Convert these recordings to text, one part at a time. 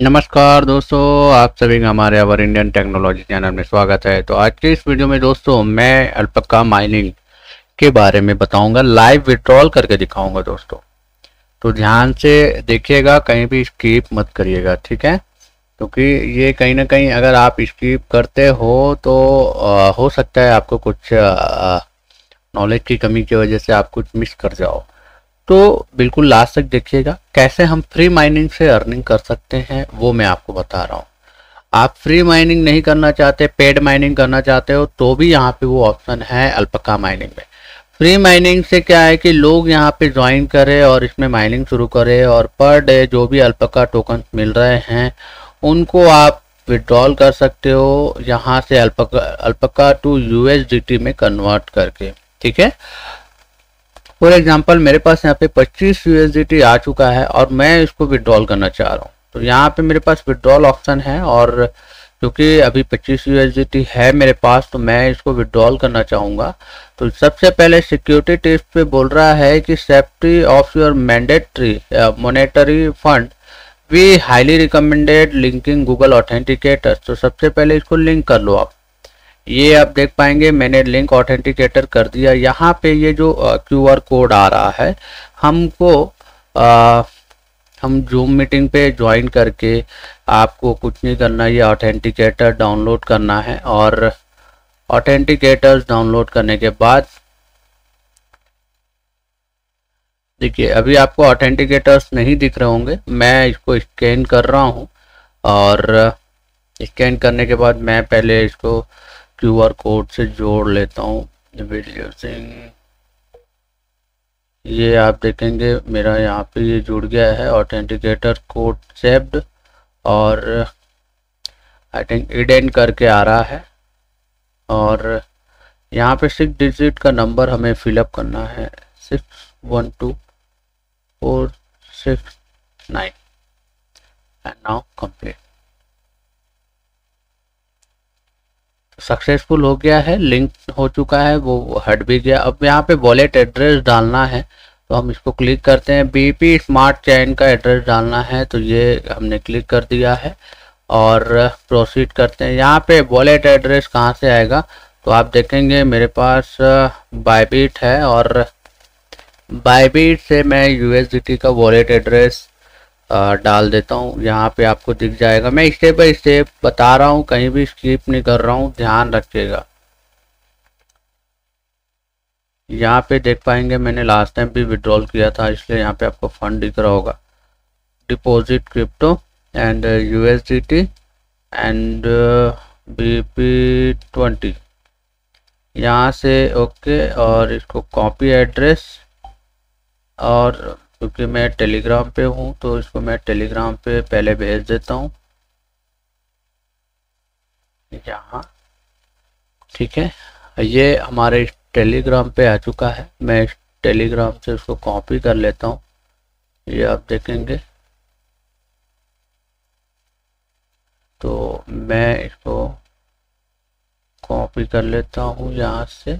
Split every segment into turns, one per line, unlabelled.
नमस्कार दोस्तों आप सभी का हमारे अवर इंडियन टेक्नोलॉजी चैनल में स्वागत है। तो आज के इस वीडियो में दोस्तों मैं अल्पका माइनिंग के बारे में बताऊँगा लाइव विड्रॉल करके दिखाऊँगा दोस्तों। तो ध्यान से देखिएगा कहीं भी स्कीप मत करिएगा ठीक है? क्योंकि तो ये कहीं ना कहीं अगर आप स्कीप करते हो तो आ, हो सकता है आपको कुछ नॉलेज की कमी की वजह से आप कुछ मिस कर जाओ। तो बिल्कुल लास्ट तक देखिएगा, कैसे हम फ्री माइनिंग से अर्निंग कर सकते हैं, वो मैं आपको बता रहा हूँ। आप फ्री माइनिंग नहीं करना चाहते पेड माइनिंग करना चाहते हो तो भी यहाँ पे वो ऑप्शन है अल्पका माइनिंग में। फ्री माइनिंग से क्या है कि लोग यहाँ पे ज्वाइन करें और इसमें माइनिंग शुरू करें और पर डे जो भी अल्पका टोकन मिल रहे हैं, उनको आप विड्रॉल कर सकते हो यहाँ से अल्पका अल्पका टू यूएसडीटी में कन्वर्ट करके, ठीक है? फॉर एग्ज़ाम्पल मेरे पास यहाँ पे 25 यूएसडीटी आ चुका है और मैं इसको विड्रॉल करना चाह रहा हूँ। तो यहाँ पे मेरे पास विड्रॉल ऑप्शन है और क्योंकि अभी 25 यूएसडीटी है मेरे पास तो मैं इसको विड्रॉल करना चाहूँगा। तो सबसे पहले सिक्योरिटी टेस्ट पे बोल रहा है कि safety of your mandatory monetary fund we highly recommended linking Google authenticator तो सबसे पहले इसको लिंक कर लो आप। ये आप देख पाएँगे मैंने लिंक ऑथेंटिकेटर कर दिया। यहाँ पे ये जो क्यू आर कोड आ रहा है हमको आ, हम जूम मीटिंग पे ज्वाइन करके आपको कुछ नहीं करना ये ऑथेंटिकेटर डाउनलोड करना है और ऑथेंटिकेटर्स डाउनलोड करने के बाद देखिए अभी आपको ऑथेंटिकेटर्स नहीं दिख रहे होंगे मैं इसको स्कैन कर रहा हूँ और स्कैन करने के बाद मैं पहले इसको क्यूआर कोड से जोड़ लेता हूँ वीडियो सिंह ये आप देखेंगे, मेरा यहाँ पे ये जुड़ गया है ऑथेंटिकेटर कोड सेव्ड और आई थिंक इडेंट करके आ रहा है। और यहाँ पे सिक्स डिजिट का नंबर हमें फिलअप करना है six one two four six nine and now complete successful हो गया है लिंक हो चुका है, वो हट भी गया। अब यहाँ पे वॉलेट एड्रेस डालना है तो हम इसको क्लिक करते हैं। बीपी स्मार्ट चैन का एड्रेस डालना है तो ये हमने क्लिक कर दिया है और प्रोसीड करते हैं। यहाँ पे वॉलेट एड्रेस कहाँ से आएगा? तो आप देखेंगे मेरे पास बाईबीट है और बाईबीट से मैं यूएसडीटी का वॉलेट एड्रेस डाल देता हूँ। यहाँ पे आपको दिख जाएगा। मैं स्टेप बाई स्टेप बता रहा हूँ, कहीं भी स्किप नहीं कर रहा हूँ, ध्यान रखिएगा। यहाँ पे देख पाएँगे मैंने लास्ट टाइम भी विड्रॉल किया था, इसलिए यहाँ पे आपको फंड दिख रहा होगा। Deposit crypto and USDT and BP twenty यहाँ से ओके और इसको कॉपी एड्रेस और क्योंकि मैं टेलीग्राम पे हूँ तो इसको मैं टेलीग्राम पे पहले भेज देता हूँ। यहाँ। ठीक है। ये हमारे टेलीग्राम पे आ चुका है। मैं इस टेलीग्राम से उसको कॉपी कर लेता हूँ। ये आप देखेंगे। तो मैं इसको कॉपी कर लेता हूँ यहाँ से।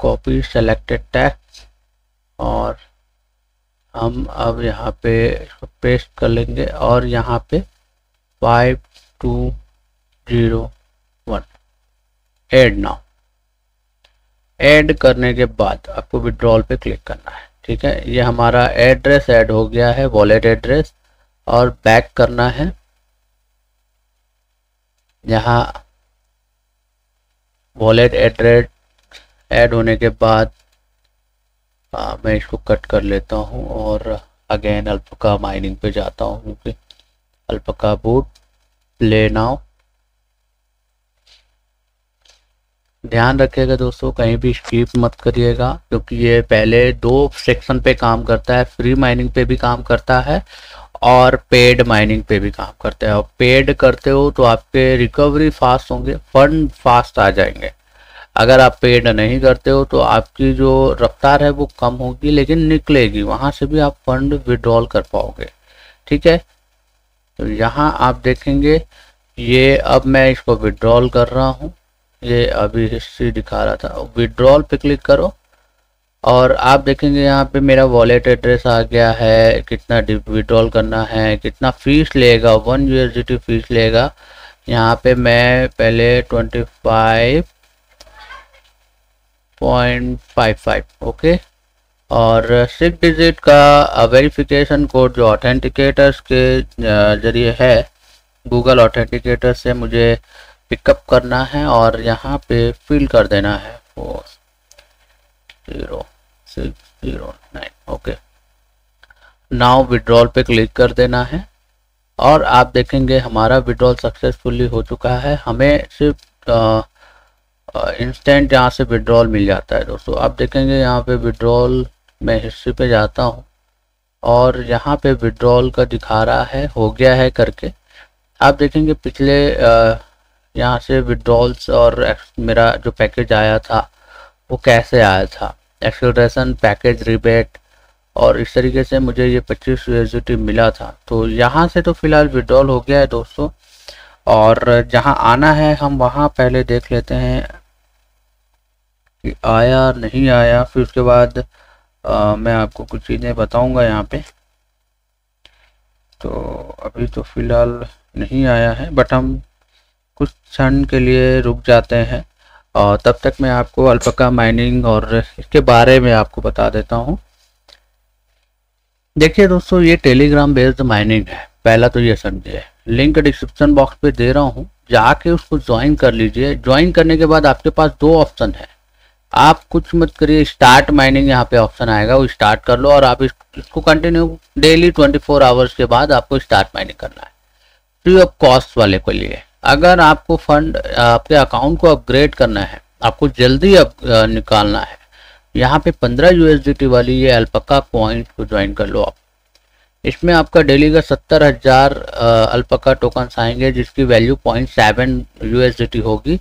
कॉपी सेलेक्टेड टैक्स और हम अब यहाँ पे पेस्ट कर लेंगे और यहाँ पे five two zero one add now add करने के बाद आपको विड्रॉल पे क्लिक करना है, ठीक है? ये हमारा एड्रेस ऐड हो गया है वॉलेट एड्रेस और बैक करना है। यहाँ वॉलेट एड्रेस ऐड होने के बाद आ, मैं इसको कट कर लेता हूँ और अगेन अल्पका माइनिंग पे जाता हूँ। Alpaca boot play now. ध्यान रखिएगा दोस्तों कहीं भी स्कीप मत करिएगा क्योंकि ये पहले दो सेक्शन पे काम करता है फ्री माइनिंग पे भी काम करता है और पेड माइनिंग पे भी काम करता है। और पेड करते हो तो आपके रिकवरी फास्ट होंगे फंड फास्ट आ जाएँगे। अगर आप पेड नहीं करते हो तो आपकी जो रफ्तार है वो कम होगी, लेकिन निकलेगी। वहाँ से भी आप फंड विड्रॉल कर पाओगे। ठीक है? तो यहाँ आप देखेंगे, ये अब मैं इसको विड्रॉल कर रहा हूँ। ये अभी हिस्ट्री दिखा रहा था। विड्रॉल पे क्लिक करो। और आप देखेंगे यहाँ पे मेरा वॉलेट एड्रेस आ गया है। कितना विड्रॉल करना है, कितना फ़ीस लेगा। वन यू फ़ीस लेगा। यहाँ पे मैं पहले twenty five point five five okay और सिक्स डिजिट का वेरिफिकेशन कोड जो ऑथेंटिकेटर्स के ज़रिए है गूगल ऑथेंटिकेटर से मुझे पिकअप करना है और यहाँ पे फिल कर देना है four zero six zero nine okay now withdrawal पे क्लिक कर देना है और आप देखेंगे हमारा विड्रॉल सक्सेसफुली हो चुका है। हमें सिर्फ़ इंस्टेंट यहाँ से विड्रॉल मिल जाता है दोस्तों। आप देखेंगे यहाँ पे विड्रॉल मैं हिस्ट्री पे जाता हूँ और यहाँ पे विड्रॉल का दिखा रहा है, हो गया है करके। आप देखेंगे पिछले यहाँ से विड्रॉल्स और मेरा जो पैकेज आया था, वो कैसे आया था? एक्सलेशन पैकेज रिबेट और इस तरीके से मुझे ये 25 यू मिला था। तो यहाँ से तो फ़िलहाल विड्रॉल हो गया है दोस्तों और जहाँ आना है, हम वहाँ पहले देख लेते हैं। कि आया नहीं आया फिर उसके बाद आ, मैं आपको कुछ चीज़ें बताऊँगा यहाँ पे। तो अभी तो फ़िलहाल नहीं आया है बट हम कुछ क्षण के लिए रुक जाते हैं। और तब तक मैं आपको अल्पका माइनिंग और इसके बारे में आपको बता देता हूँ। देखिए दोस्तों ये टेलीग्राम बेस्ड माइनिंग है। पहला तो ये समझिए लिंक डिस्क्रिप्शन बॉक्स पे दे रहा हूँ। जाके उसको ज्वाइन कर लीजिए। ज्वाइन करने के बाद आपके पास दो ऑप्शन है। आप कुछ मत करिए स्टार्ट माइनिंग यहाँ पे ऑप्शन आएगा वो स्टार्ट कर लो और आप इस, इसको कंटिन्यू डेली 24 आवर्स के बाद आपको स्टार्ट माइनिंग करना है। फ्री ऑफ़ कॉस्ट वाले के लिए। अगर आपको फंड आपके अकाउंट को अपग्रेड करना है आपको जल्दी अप निकालना है यहाँ पे 15 यूएसडीटी वाली ये अल्पका पॉइंट को ज्वाइन कर लो आप। इसमें आपका डेली का सत्तर हज़ार अल्पका टोकन आएँगे, जिसकी वैल्यू पॉइंट सेवन यूएसडीटी होगी।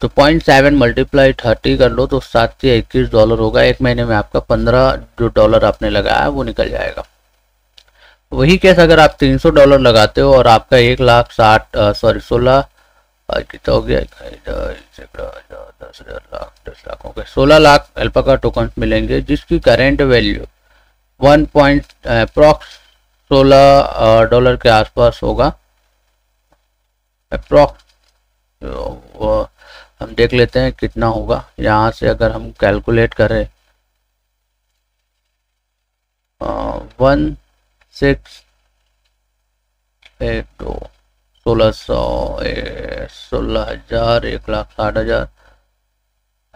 तो पॉइंट सेवन मल्टीप्लाई थर्टी कर लो तो सात से इक्कीस डॉलर होगा। एक महीने में आपका पंद्रह जो डॉलर आपने लगाया, वो निकल जाएगा। वही केस अगर आप तीन सौ डॉलर लगाते हो और आपका एक लाख साठ सॉरी सोलह कितना हो गया? दस हज़ार लाख, दस लाख हो गए। सोलह लाख अल्पका टोकन मिलेंगे, जिसकी current value one point approx सोलह डॉलर के आसपास होगा। अप्रॉक्स हम देख लेते हैं कितना होगा। यहाँ से अगर हम कैलकुलेट करें वन, सिक्स एट टू सोलह सौ सोलह हज़ार, एक लाख साठ हज़ार।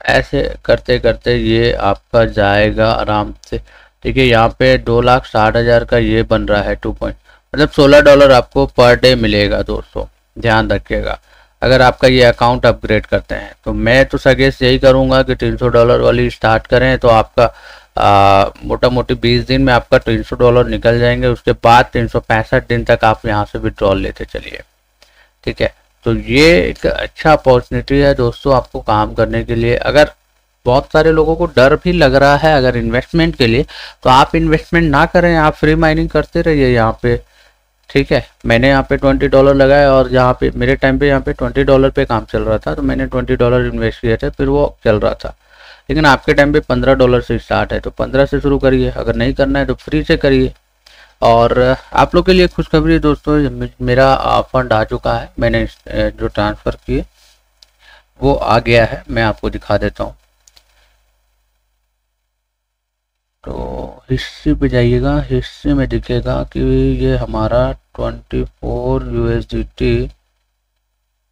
ऐसे करते करते ये आपका जाएगा आराम से। देखिए, यहाँ पे दो लाख साठ हज़ार का ये बन रहा है टू पॉइंट मतलब सोलह डॉलर आपको पर डे मिलेगा दोस्तों, ध्यान रखिएगा। अगर आपका ये अकाउंट अपग्रेड करते हैं तो मैं तो सजेस्ट यही करूँगा कि तीन सौ डॉलर वाली स्टार्ट करें तो आपका मोटा मोटी बीस दिन में आपका तीन सौ डॉलर निकल जाएँगे, उसके बाद तीन सौ पैंसठ दिन तक आप यहाँ से विड्रॉल लेते चलिए। ठीक है तो ये एक अच्छा अपॉर्चुनिटी है दोस्तों आपको काम करने के लिए। अगर बहुत सारे लोगों को डर भी लग रहा है अगर इन्वेस्टमेंट के लिए। तो आप इन्वेस्टमेंट ना करें, आप फ्री माइनिंग करते रहिए यहाँ पे। ठीक है? मैंने यहाँ पे ट्वेंटी डॉलर लगाया और यहाँ पे, मेरे टाइम पे यहाँ पे ट्वेंटी डॉलर पे काम चल रहा था तो मैंने ट्वेंटी डॉलर इन्वेस्ट किए थे, फिर वो चल रहा था। लेकिन आपके टाइम पे पंद्रह डॉलर से स्टार्ट है तो पंद्रह से शुरू करिए। अगर नहीं करना है तो फ्री से करिए। और, आप लोग के लिए खुशखबरी दोस्तों मेरा फंड आ चुका है। मैंने जो ट्रांसफ़र किए, वो आ गया है। मैं आपको दिखा देता हूँ। तो हिस्ट्री पे जाइएगा, हिस्ट्री में दिखेगा कि ये हमारा 24 फोर यूएसडीटी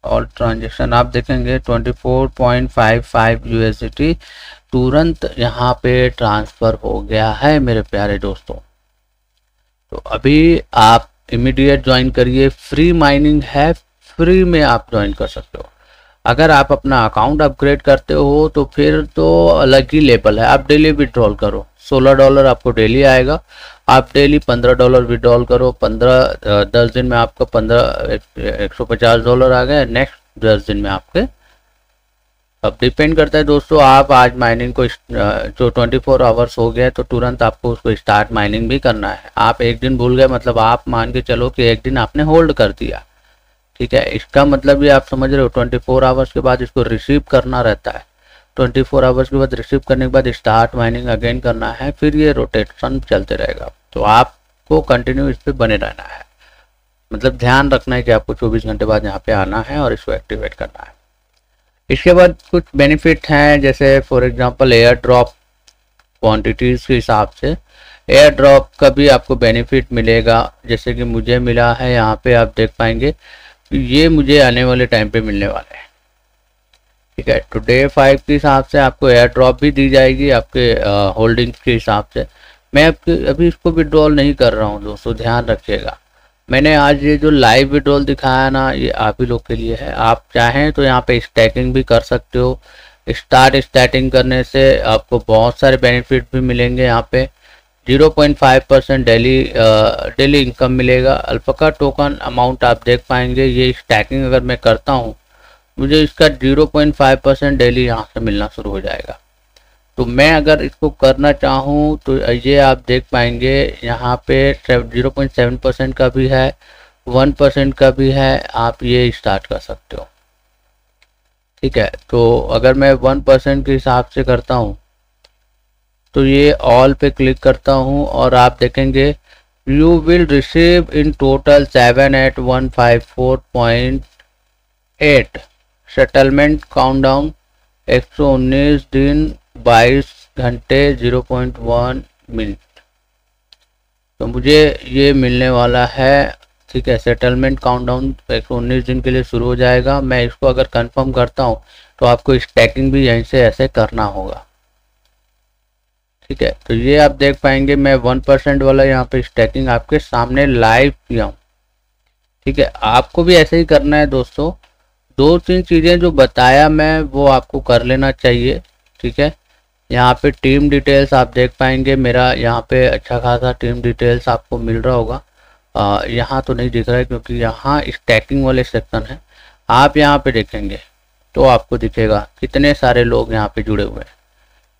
और ट्रांजेक्शन, आप देखेंगे 24.55 यूएसडीटी तुरंत यहाँ पे ट्रांसफ़र हो गया है मेरे प्यारे दोस्तों। तो अभी आप इमीडिएट ज्वाइन करिए, फ्री माइनिंग है, फ्री में आप ज्वाइन कर सकते हो। अगर आप अपना अकाउंट अपग्रेड करते हो तो फिर तो अलग ही लेवल है। आप डेली विड्रॉल करो। सोलह डॉलर आपको डेली आएगा। आप डेली पंद्रह डॉलर विड्रॉल करो। पंद्रह दस दिन में आपका पंद्रह, एक सौ पचास डॉलर आ गए। नेक्स्ट दस दिन में आपके, अब डिपेंड करता है। दोस्तों, आप आज माइनिंग को जो 24 फोर आवर्स हो गए तो तुरंत आपको उसको स्टार्ट माइनिंग भी करना है। आप एक दिन भूल गए मतलब आप मान के चलो कि एक दिन आपने होल्ड कर दिया। ठीक है? इसका मतलब ये आप समझ रहे हो 24 फोर आवर्स के बाद इसको रिसीव करना रहता है। ट्वेंटी फोर आवर्स के बाद रिसीव करने के बाद स्टार्ट माइनिंग अगेन करना है, फिर ये रोटेशन चलते रहेगा। तो आपको कंटिन्यू इस पर बने रहना है। मतलब ध्यान रखना है कि आपको 24 घंटे बाद यहाँ पे आना है और इसको एक्टिवेट करना है। इसके बाद कुछ बेनिफिट हैं, जैसे for example air drop quantities के हिसाब से। एयर ड्रॉप का भी आपको बेनिफिट मिलेगा। जैसे कि मुझे मिला है, यहाँ पे आप देख पाएँगे। ये मुझे आने वाले टाइम पे मिलने वाला है। ठीक है तो डे फाइव के हिसाब से आपको एयर ड्रॉप भी दी जाएगी आपके होल्डिंग्स के हिसाब से। मैं आपके अभी इसको विड्रॉल नहीं कर रहा हूँ दोस्तों, ध्यान रखिएगा। मैंने आज ये जो लाइव विड्रॉल दिखाया ना, ये आप ही लोग के लिए है। आप चाहें तो यहाँ पे स्टैकिंग भी कर सकते हो। स्टार्ट स्टार्टिंग करने से आपको बहुत सारे बेनिफिट भी मिलेंगे यहाँ पे। 0.5 परसेंट डेली डेली इनकम मिलेगा। अल्पका टोकन अमाउंट आप देख पाएँगे। ये स्टैकिंग अगर मैं करता हूँ, मुझे इसका 0.5 परसेंट डेली यहाँ से मिलना शुरू हो जाएगा। तो मैं अगर इसको करना चाहूँ तो ये आप देख पाएँगे, यहाँ पे 0.7 परसेंट का भी है 1 परसेंट का भी है, आप ये स्टार्ट कर सकते हो। ठीक है तो अगर मैं 1 परसेंट के हिसाब से करता हूँ तो ये ऑल पे क्लिक करता हूँ और आप देखेंगे you will receive in total seven eight one five four point eight settlement countdown एक सौ उन्नीस दिन, बाईस घंटे ज़ीरो पॉइंट वन मिनट तो मुझे ये मिलने वाला है, ठीक है सेटलमेंट काउंटडाउन एक सौ उन्नीस दिन के लिए शुरू हो जाएगा। मैं इसको अगर कंफर्म करता हूँ तो आपको इस स्टैकिंग भी यहीं से ऐसे करना होगा। ठीक है? तो ये आप देख पाएँगे, मैं वन परसेंट वाला यहाँ पे स्टैकिंग आपके सामने लाइव किया हूँ। ठीक है? आपको भी ऐसे ही करना है दोस्तों। दो तीन चीज़ें जो बताया मैं, वो आपको कर लेना चाहिए। ठीक है? यहाँ पे टीम डिटेल्स आप देख पाएँगे। मेरा यहाँ पे अच्छा खासा टीम डिटेल्स आपको मिल रहा होगा। यहाँ तो नहीं दिख रहा है, क्योंकि यहाँ स्टैकिंग वाले सेक्शन है। आप यहाँ पे देखेंगे तो आपको दिखेगा कितने सारे लोग यहाँ पे जुड़े हुए हैं।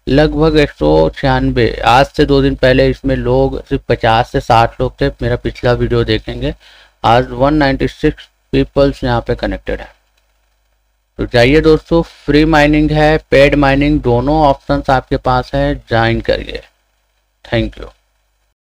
लगभग एक सौ छियानवे। आज से दो दिन पहले इसमें लोग सिर्फ़ पचास से साठ लोग थे। मेरा पिछला वीडियो देखेंगे। आज 196 पीपल्स यहाँ पे कनेक्टेड है। तो जाइए दोस्तों फ्री माइनिंग है पेड माइनिंग दोनों ऑप्शंस आपके पास है। ज्वाइन करिए। Thank you